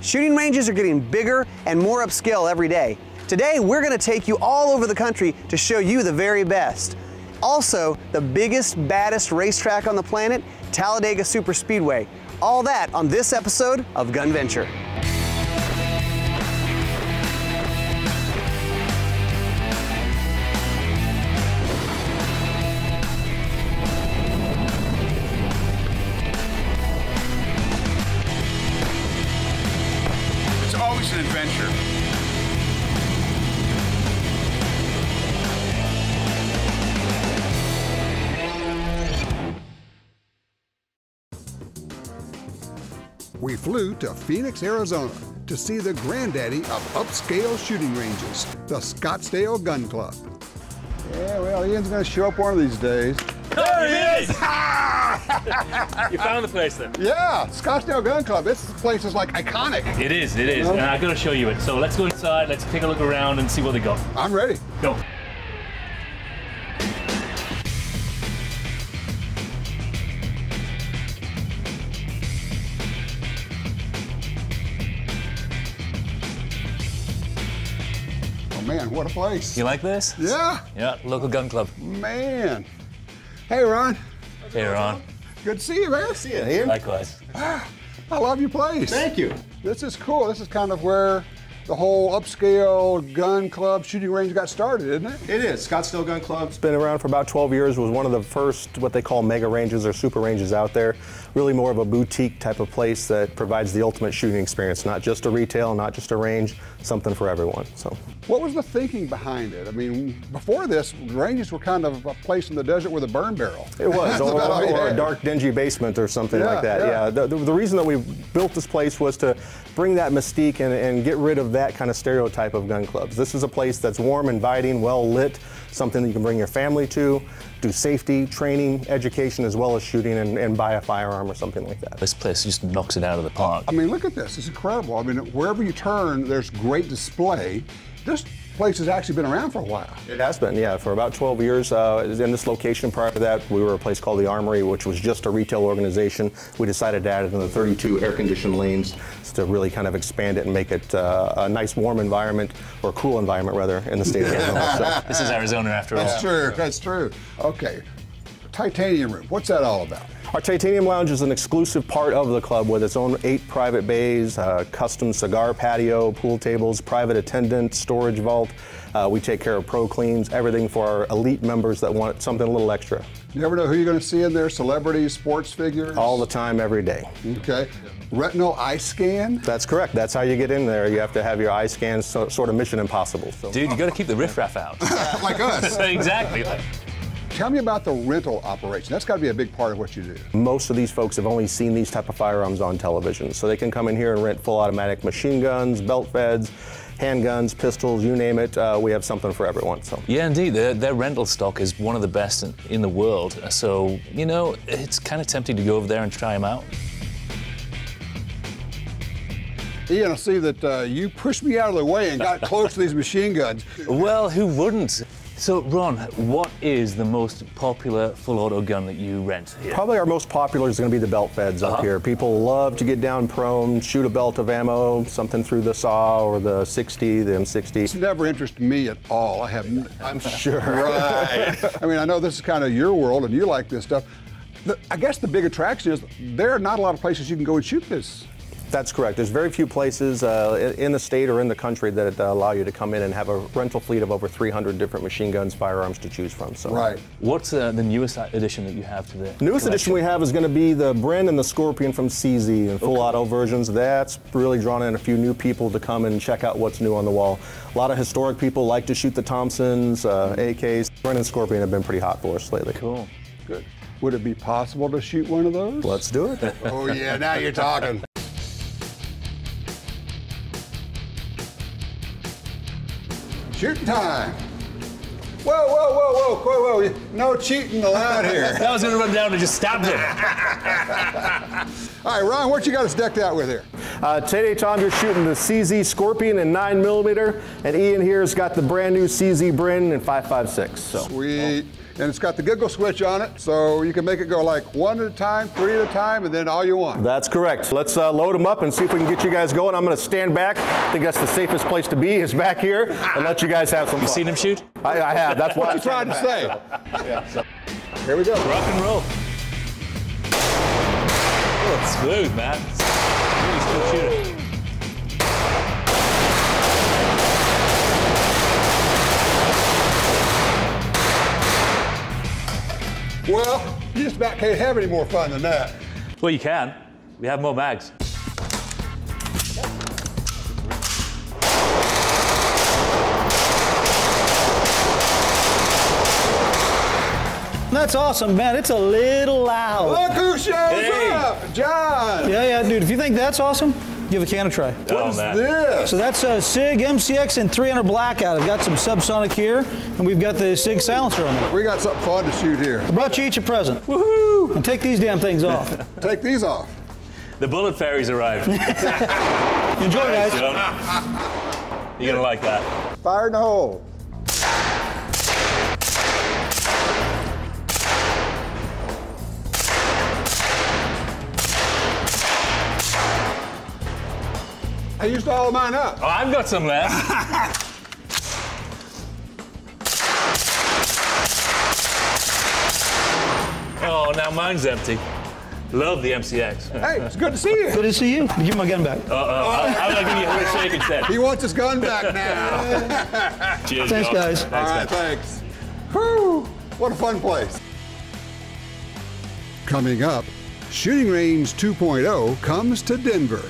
Shooting ranges are getting bigger and more upscale every day. Today, we're gonna take you all over the country to show you the very best. Also, the biggest, baddest racetrack on the planet, Talladega Superspeedway. All that on this episode of GunVenture. We flew to Phoenix, Arizona to see the granddaddy of upscale shooting ranges, the Scottsdale Gun Club. Yeah, well, Iain's going to show up one of these days. There he is! you found the place then? Yeah, Scottsdale Gun Club. This place is like iconic. It is, it is. Uh-huh. And I gotta show you it. So let's go inside, let's take a look around and see what they got. I'm ready. Go. Man, what a place. You like this? Yeah, Yeah, local gun club. man. Hey, Ron. Hey, Ron. Good to see you, man. See you, Iain. Likewise. Ah, I love your place. Thank you. This is cool. This is kind of where the whole upscale gun club shooting range got started, isn't it? It is Scottsdale Gun Club. It's been around for about 12 years, was one of the first what they call mega ranges or super ranges out there. Really more of a boutique type of place that provides the ultimate shooting experience, not just a retail, not just a range, something for everyone. So What was the thinking behind it? I mean, before this, ranges were kind of a place in the desert with a burn barrel. it was, or, you or a dark, dingy basement or something Yeah, like that. yeah. Yeah, The, the, the reason that we built this place was to bring that mystique and, and get rid of that kind of stereotype of gun clubs. This is a place that's warm, inviting, well lit, something that you can bring your family to, do safety, training, education, as well as shooting and, and buy a firearm or something like that. This place just knocks it out of the park. I mean, look at this. It's incredible. I mean, wherever you turn, there's great display. This place has actually been around for a while. It has been, yeah, for about 12 years. Uh, in this location, prior to that, we were a place called the Armory, which was just a retail organization. We decided to add it in the 32 air-conditioned lanes to really kind of expand it and make it uh, a nice, warm environment, or cool environment, rather, in the state of Arizona. So, This is Arizona after all. That's true. That's true. Okay. Titanium room. What's that all about? Our Titanium Lounge is an exclusive part of the club with its own eight private bays, uh, custom cigar patio, pool tables, private attendant, storage vault. Uh, we take care of pro cleans, everything for our elite members that want something a little extra. You never know who you're going to see in there. Celebrities, sports figures. All the time, every day. Okay. Retinal eye scan. That's correct. That's how you get in there. You have to have your eye scan, so, sort of Mission Impossible. So. Dude, you gotta keep the riffraff out. like us. exactly. Tell me about the rental operation. That's got to be a big part of what you do. Most of these folks have only seen these type of firearms on television, so they can come in here and rent full automatic machine guns, belt feds, handguns, pistols, you name it. Uh, we have something for everyone. So. Yeah, indeed. Their, their rental stock is one of the best in, in the world. So, you know, it's kind of tempting to go over there and try them out. Iain, I see that uh, you pushed me out of the way and got close to these machine guns. Well, who wouldn't? So, Ron, what is the most popular full auto gun that you rent here? Probably our most popular is going to be the belt feds up Uh-huh. here. People love to get down prone, shoot a belt of ammo, something through the SAW or the 60, the M60. It's never interested me at all. I have. I'm sure. Right. I mean, I know this is kind of your world and you like this stuff. The, I guess the big attraction is there are not a lot of places you can go and shoot this. That's correct. There's very few places uh, in the state or in the country that uh, allow you to come in and have a rental fleet of over 300 different machine guns, firearms to choose from. So. right. What's uh, the newest edition that you have to the Newest edition we have is going to be the Bren and the Scorpion from CZ in full auto versions. That's really drawn in a few new people to come and check out what's new on the wall. A lot of historic people like to shoot the Thompsons, uh, AKs. Bren and Scorpion have been pretty hot for us lately. Cool. Good. Would it be possible to shoot one of those? Let's do it. oh yeah, now you're talking. Shooting time. Whoa, whoa, whoa, whoa, whoa, whoa. No cheating allowed here. that was going to run down and just stab him. All right, Ron, what you got us decked out with here? Uh, today, Tom, you're shooting the CZ Scorpion in 9 millimeter, and Iain here's got the brand new CZ Bren in 5.56. So. Sweet. And it's got the giggle switch on it, so you can make it go like one at a time, three at a time, and then all you want. That's correct. Let's uh, load them up and see if we can get you guys going. I'm going to stand back. I think that's the safest place to be is back here and let you guys have some You fun. seen him shoot? I, I have. That's what What I'm trying to say? Here we go. Rock and roll. Oh, it's smooth, man. It's really smooth shooting. Well, you just about can't have any more fun than that. Well, you can. We have more mags. That's awesome, man. It's a little loud. Look who shows Hey. up! John! Yeah, yeah, dude. If you think that's awesome, give a can a try. oh, What's man. this? So that's a SIG MCX and 300 blackout. I've got some subsonic here, and we've got the SIG silencer on it. We got something fun to shoot here. I brought you each a present. Woohoo! And take these damn things off. Take these off. The bullet fairies arrived. Enjoy, guys. John. You're gonna like that. Fire in the hole. I used all of mine up. Oh, I've got some left. oh, now mine's empty. Love the MCX. Uh, Hey, it's good to see you. Good to see you. Give me my gun back. Uh oh. I'm gonna give you a little shake instead. He wants his gun back now. Cheers, Thanks, John. guys. all Thanks, right, man. thanks. Whew, what a fun place. Coming up, Shooting Range 2.0 comes to Denver.